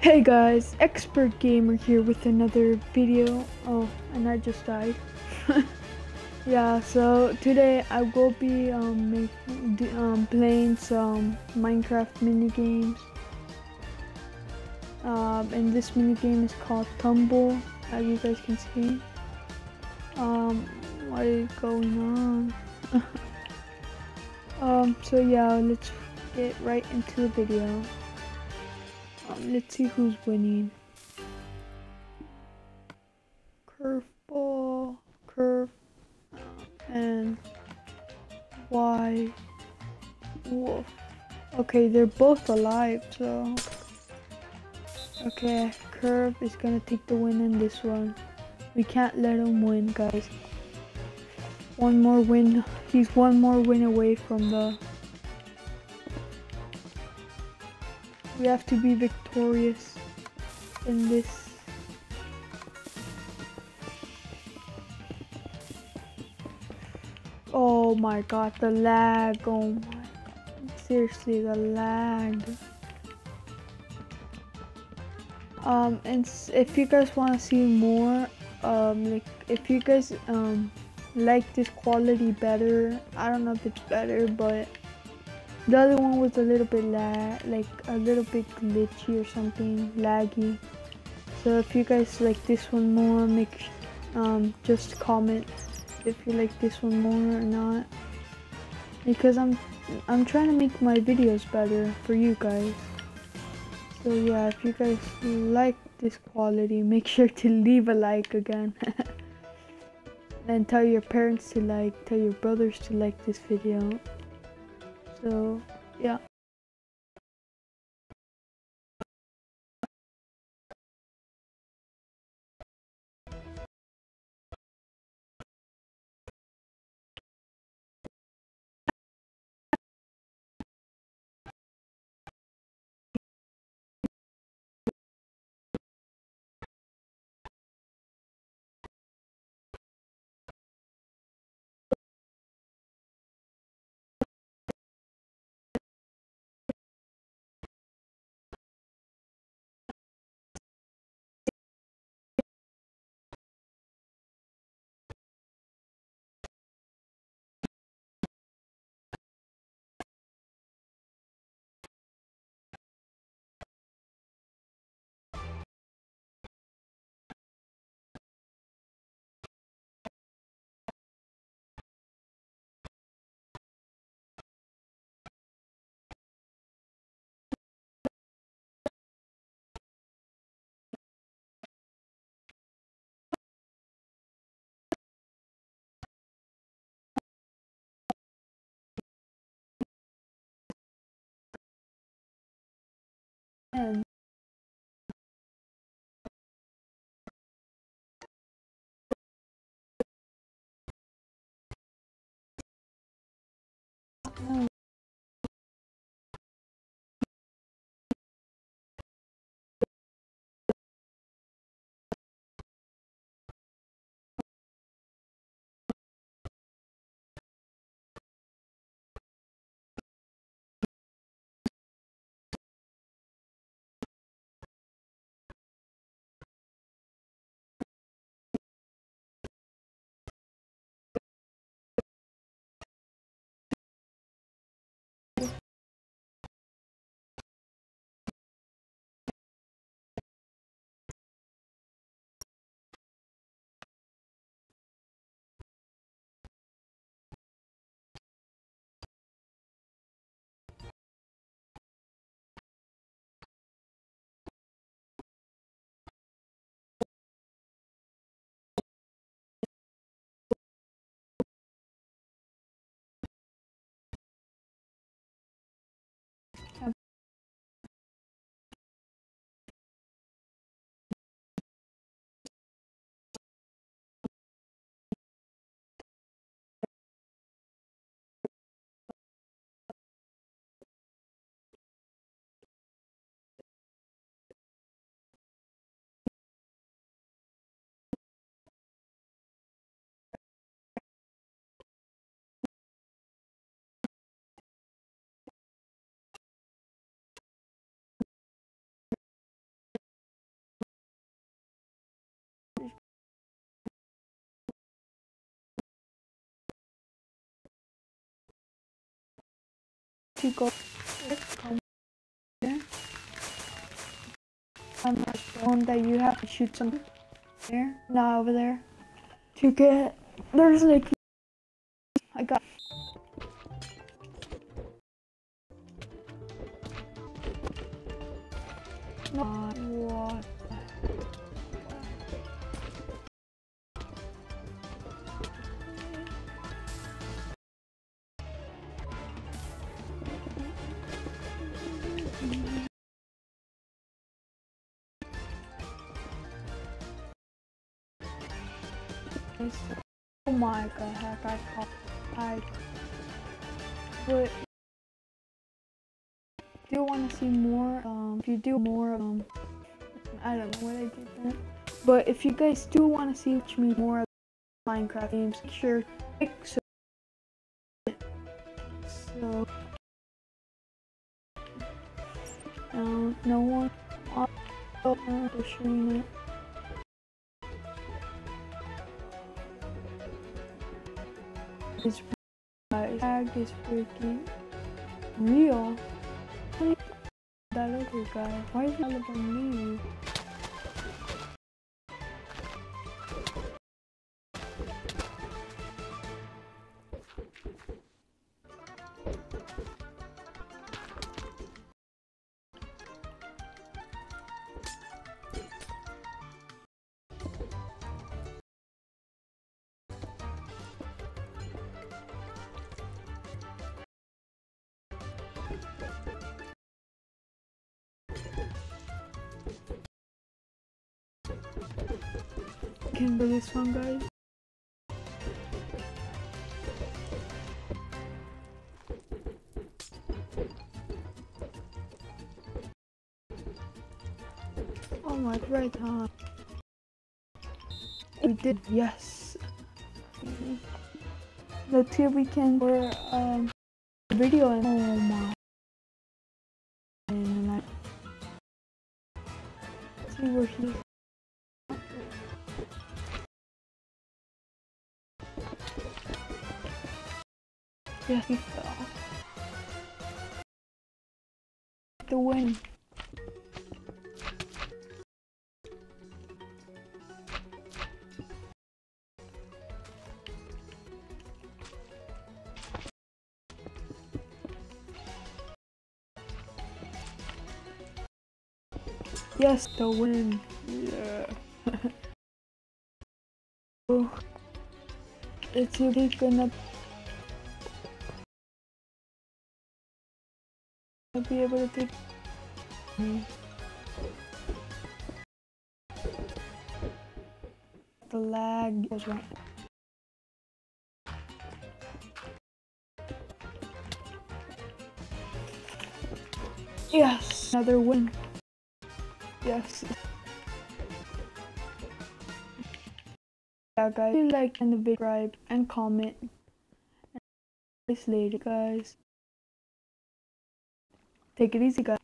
Hey guys, Expert Gamer here with another video. Oh, and I just died. yeah, so today I will be um, make, um, playing some Minecraft mini games. Um, and this mini game is called Tumble, as you guys can see. Um, what is going on? um, so yeah, let's get right into the video. Let's see who's winning. Curveball, curve, and Y. Wolf. Okay, they're both alive, so. Okay, Curve is gonna take the win in this one. We can't let him win, guys. One more win. He's one more win away from the We have to be victorious in this. Oh my god, the lag. Oh my. Seriously, the lag. Um, and if you guys want to see more, um, like, if you guys, um, like this quality better, I don't know if it's better, but the other one was a little bit lag, like a little bit glitchy or something, laggy. So if you guys like this one more, make um, just comment if you like this one more or not. Because I'm I'm trying to make my videos better for you guys. So yeah, if you guys like this quality, make sure to leave a like again. and tell your parents to like, tell your brothers to like this video. So, yeah. And to. I'm not shown that you have to shoot something there, not over there. To get there's like I got what oh my god heck I caught I do want to see more um if you do more of um I don't know what I did but if you guys do want to see me more Minecraft games make sure so so um, no one stream it This tag is freaking real. That other guy. Why is he all about me? Can do this one, guys. Oh my right huh? We did, yes. Let's see if we can for um video and oh my Yeah, he fell. The win. Yes, the win. Yeah. oh, it's really gonna be able to take me. The lag was right. Yes, another win. Yes. Yeah, guys, if like and subscribe and comment. And later, guys. Take it easy, guys.